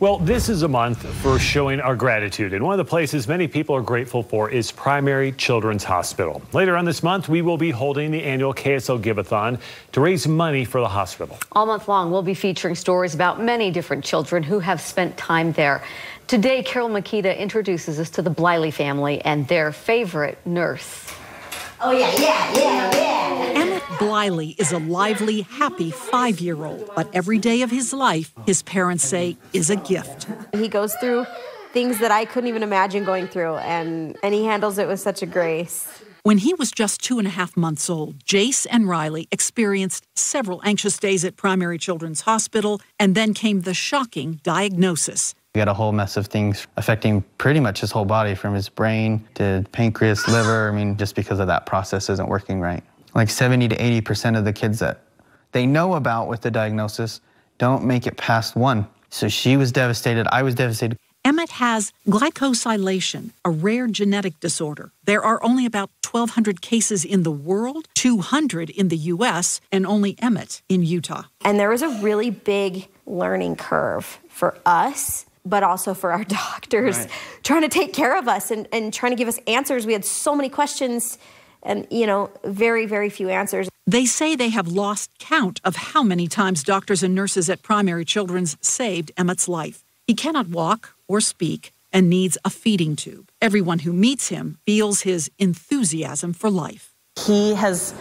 Well, this is a month for showing our gratitude, and one of the places many people are grateful for is Primary Children's Hospital. Later on this month, we will be holding the annual KSL Giveathon to raise money for the hospital. All month long, we'll be featuring stories about many different children who have spent time there. Today, Carole Mikita introduces us to the Bleyle family and their favorite nurse. Oh, yeah, yeah, yeah, yeah. Emmett Bleyle is a lively, happy five year old, but every day of his life, his parents say, is a gift. He goes through things that I couldn't even imagine going through, and, and he handles it with such a grace. When he was just two and a half months old, Jace and Riley experienced several anxious days at Primary Children's Hospital, and then came the shocking diagnosis he got a whole mess of things affecting pretty much his whole body, from his brain to pancreas, liver. I mean, just because of that process isn't working right. Like 70 to 80% of the kids that they know about with the diagnosis don't make it past one. So she was devastated. I was devastated. Emmett has glycosylation, a rare genetic disorder. There are only about 1,200 cases in the world, 200 in the U.S., and only Emmett in Utah. And there was a really big learning curve for us but also for our doctors right. trying to take care of us and, and trying to give us answers. We had so many questions and, you know, very, very few answers. They say they have lost count of how many times doctors and nurses at Primary Children's saved Emmett's life. He cannot walk or speak and needs a feeding tube. Everyone who meets him feels his enthusiasm for life. He has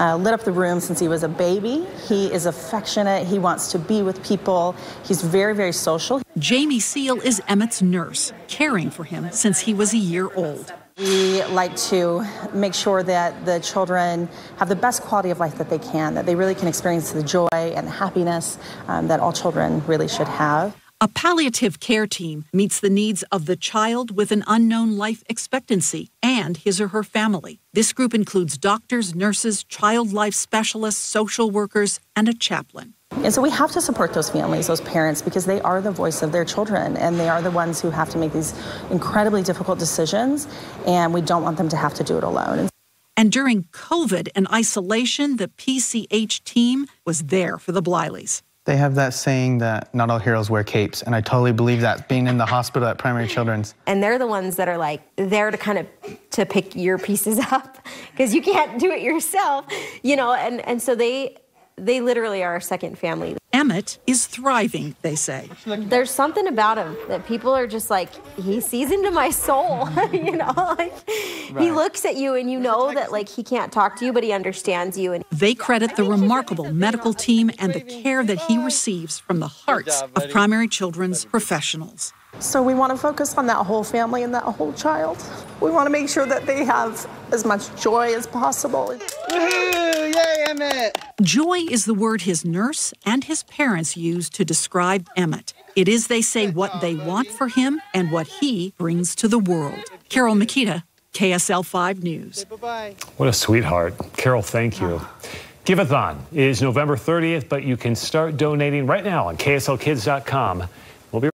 uh, lit up the room since he was a baby. He is affectionate. He wants to be with people. He's very, very social. Jamie Seal is Emmett's nurse, caring for him since he was a year old. We like to make sure that the children have the best quality of life that they can, that they really can experience the joy and the happiness um, that all children really should have. A palliative care team meets the needs of the child with an unknown life expectancy and his or her family. This group includes doctors, nurses, child life specialists, social workers, and a chaplain. And so we have to support those families, those parents, because they are the voice of their children and they are the ones who have to make these incredibly difficult decisions, and we don't want them to have to do it alone. And during COVID and isolation, the PCH team was there for the Bleyles. They have that saying that not all heroes wear capes, and I totally believe that being in the hospital at Primary Children's. And they're the ones that are like there to kind of to pick your pieces up because you can't do it yourself, you know, and and so they they literally are our second family. Emmett is thriving, they say. There's something about him that people are just like, he sees into my soul, you know? Like, right. He looks at you and you know that like he can't talk to you, but he understands you. And they credit the remarkable medical team and the care that he receives from the hearts of primary children's professionals. So we want to focus on that whole family and that whole child. We want to make sure that they have as much joy as possible. Woohoo! Yay, Emmett! Joy is the word his nurse and his parents use to describe Emmett. It is, they say, what they oh, want for him and what he brings to the world. Carole Mikita, KSL 5 News. What a sweetheart. Carol, thank you. Ah. Giveathon is November 30th, but you can start donating right now on KSLKids.com